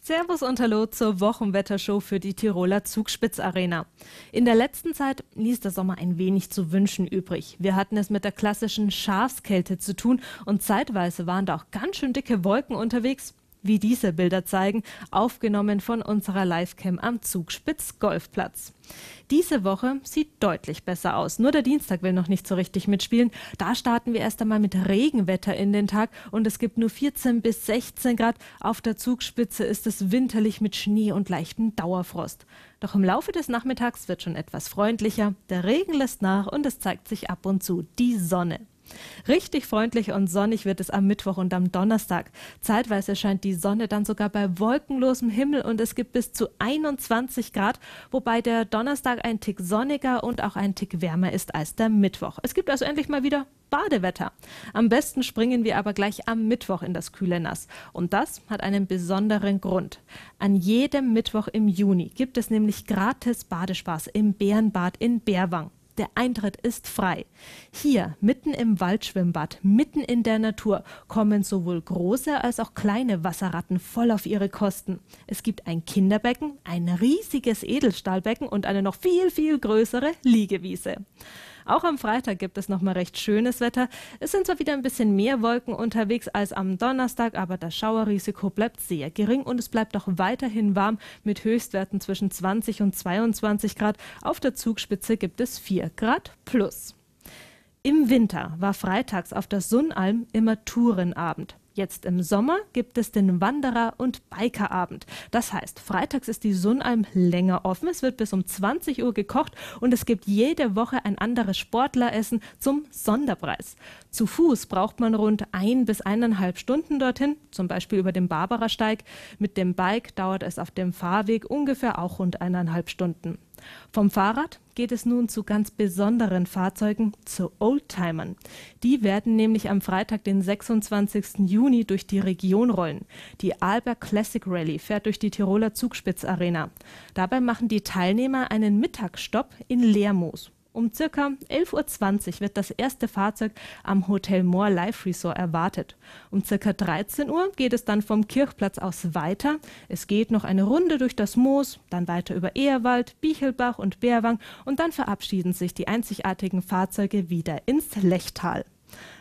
Servus und Hallo zur Wochenwettershow für die Tiroler Zugspitzarena. In der letzten Zeit ließ der Sommer ein wenig zu wünschen übrig. Wir hatten es mit der klassischen Schafskälte zu tun und zeitweise waren da auch ganz schön dicke Wolken unterwegs wie diese Bilder zeigen, aufgenommen von unserer Livecam am Zugspitz Golfplatz. Diese Woche sieht deutlich besser aus. Nur der Dienstag will noch nicht so richtig mitspielen. Da starten wir erst einmal mit Regenwetter in den Tag und es gibt nur 14 bis 16 Grad. Auf der Zugspitze ist es winterlich mit Schnee und leichtem Dauerfrost. Doch im Laufe des Nachmittags wird schon etwas freundlicher. Der Regen lässt nach und es zeigt sich ab und zu die Sonne. Richtig freundlich und sonnig wird es am Mittwoch und am Donnerstag. Zeitweise scheint die Sonne dann sogar bei wolkenlosem Himmel und es gibt bis zu 21 Grad, wobei der Donnerstag ein Tick sonniger und auch ein Tick wärmer ist als der Mittwoch. Es gibt also endlich mal wieder Badewetter. Am besten springen wir aber gleich am Mittwoch in das kühle Nass. Und das hat einen besonderen Grund. An jedem Mittwoch im Juni gibt es nämlich gratis Badespaß im Bärenbad in Bärwang. Der Eintritt ist frei. Hier, mitten im Waldschwimmbad, mitten in der Natur, kommen sowohl große als auch kleine Wasserratten voll auf ihre Kosten. Es gibt ein Kinderbecken, ein riesiges Edelstahlbecken und eine noch viel, viel größere Liegewiese. Auch am Freitag gibt es nochmal recht schönes Wetter. Es sind zwar wieder ein bisschen mehr Wolken unterwegs als am Donnerstag, aber das Schauerrisiko bleibt sehr gering und es bleibt auch weiterhin warm mit Höchstwerten zwischen 20 und 22 Grad. Auf der Zugspitze gibt es 4 Grad plus. Im Winter war freitags auf der Sunnalm immer Tourenabend. Jetzt im Sommer gibt es den Wanderer- und Bikerabend. Das heißt, freitags ist die Sunnalm länger offen. Es wird bis um 20 Uhr gekocht und es gibt jede Woche ein anderes Sportleressen zum Sonderpreis. Zu Fuß braucht man rund ein bis eineinhalb Stunden dorthin, zum Beispiel über den Barbarasteig. Mit dem Bike dauert es auf dem Fahrweg ungefähr auch rund eineinhalb Stunden. Vom Fahrrad geht es nun zu ganz besonderen Fahrzeugen, zu Oldtimern. Die werden nämlich am Freitag, den 26. Juni, durch die Region rollen. Die Alberg Classic Rally fährt durch die Tiroler Zugspitzarena. Dabei machen die Teilnehmer einen Mittagsstopp in Lermoos. Um circa 11.20 Uhr wird das erste Fahrzeug am Hotel Moor Life Resort erwartet. Um circa 13 Uhr geht es dann vom Kirchplatz aus weiter. Es geht noch eine Runde durch das Moos, dann weiter über Eherwald, Bichelbach und Bärwang und dann verabschieden sich die einzigartigen Fahrzeuge wieder ins Lechtal.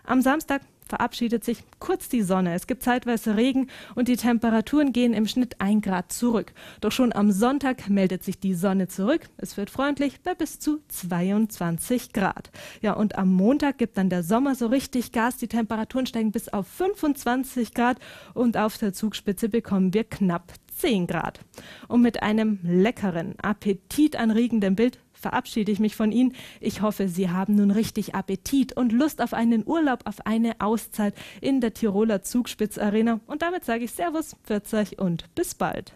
Am Samstag verabschiedet sich kurz die Sonne. Es gibt zeitweise Regen und die Temperaturen gehen im Schnitt ein Grad zurück. Doch schon am Sonntag meldet sich die Sonne zurück. Es wird freundlich bei bis zu 22 Grad. Ja, und am Montag gibt dann der Sommer so richtig Gas. Die Temperaturen steigen bis auf 25 Grad und auf der Zugspitze bekommen wir knapp 10 Grad. Und mit einem leckeren, appetitanregenden Bild verabschiede ich mich von Ihnen. Ich hoffe, Sie haben nun richtig Appetit und Lust auf einen Urlaub, auf eine Auszeit in der Tiroler Zugspitzarena. Und damit sage ich Servus, 40 und bis bald.